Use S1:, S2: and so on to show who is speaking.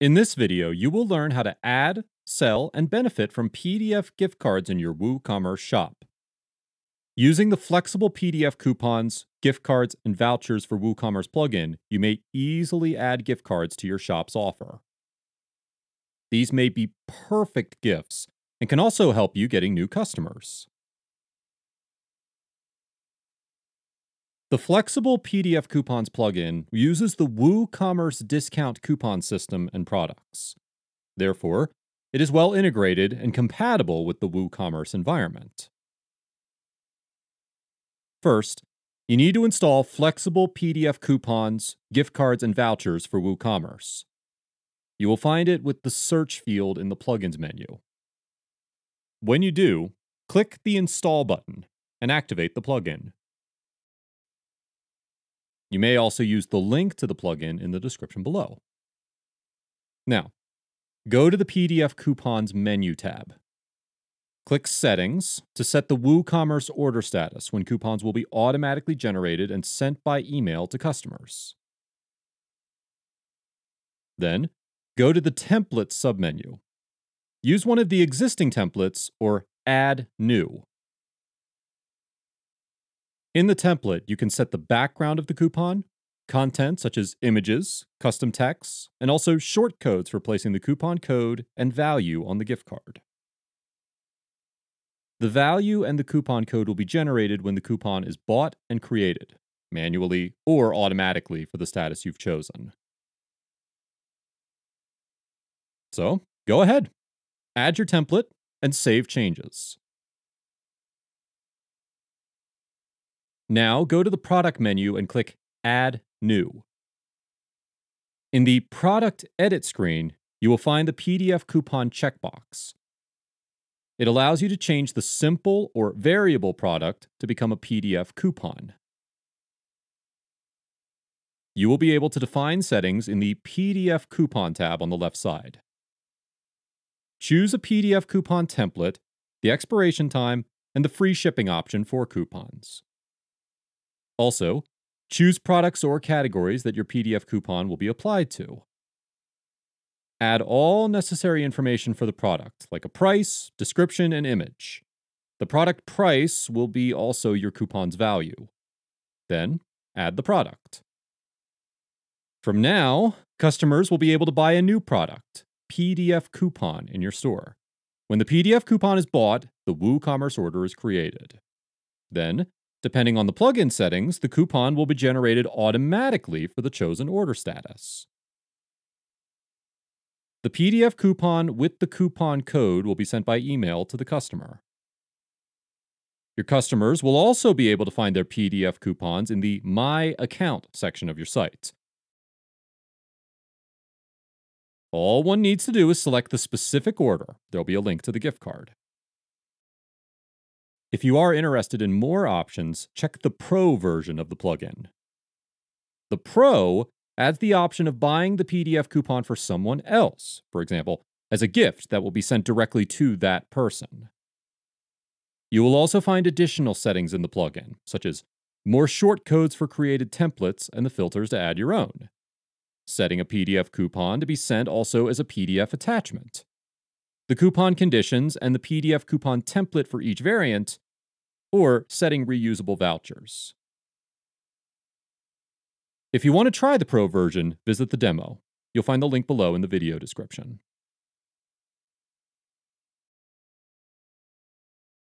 S1: In this video, you will learn how to add, sell, and benefit from PDF gift cards in your WooCommerce shop. Using the flexible PDF coupons, gift cards, and vouchers for WooCommerce plugin, you may easily add gift cards to your shop's offer. These may be perfect gifts and can also help you getting new customers. The flexible PDF coupons plugin uses the WooCommerce discount coupon system and products. Therefore, it is well integrated and compatible with the WooCommerce environment. First, you need to install flexible PDF coupons, gift cards, and vouchers for WooCommerce. You will find it with the search field in the plugins menu. When you do, click the Install button and activate the plugin. You may also use the link to the plugin in the description below. Now, go to the PDF Coupons menu tab. Click Settings to set the WooCommerce order status when coupons will be automatically generated and sent by email to customers. Then, go to the Templates submenu. Use one of the existing templates or Add New in the template, you can set the background of the coupon, content such as images, custom text, and also short codes for placing the coupon code and value on the gift card. The value and the coupon code will be generated when the coupon is bought and created, manually or automatically for the status you've chosen. So, go ahead, add your template, and save changes. Now go to the product menu and click Add New. In the Product Edit screen, you will find the PDF coupon checkbox. It allows you to change the simple or variable product to become a PDF coupon. You will be able to define settings in the PDF coupon tab on the left side. Choose a PDF coupon template, the expiration time, and the free shipping option for coupons. Also, choose products or categories that your PDF coupon will be applied to. Add all necessary information for the product, like a price, description, and image. The product price will be also your coupon's value. Then, add the product. From now, customers will be able to buy a new product, PDF coupon, in your store. When the PDF coupon is bought, the WooCommerce order is created. Then, Depending on the plugin settings, the coupon will be generated automatically for the chosen order status. The PDF coupon with the coupon code will be sent by email to the customer. Your customers will also be able to find their PDF coupons in the My Account section of your site. All one needs to do is select the specific order. There'll be a link to the gift card. If you are interested in more options, check the Pro version of the plugin. The Pro adds the option of buying the PDF coupon for someone else, for example, as a gift that will be sent directly to that person. You will also find additional settings in the plugin, such as more short codes for created templates and the filters to add your own, setting a PDF coupon to be sent also as a PDF attachment, the coupon conditions, and the PDF coupon template for each variant, or setting reusable vouchers. If you want to try the Pro version, visit the demo. You'll find the link below in the video description.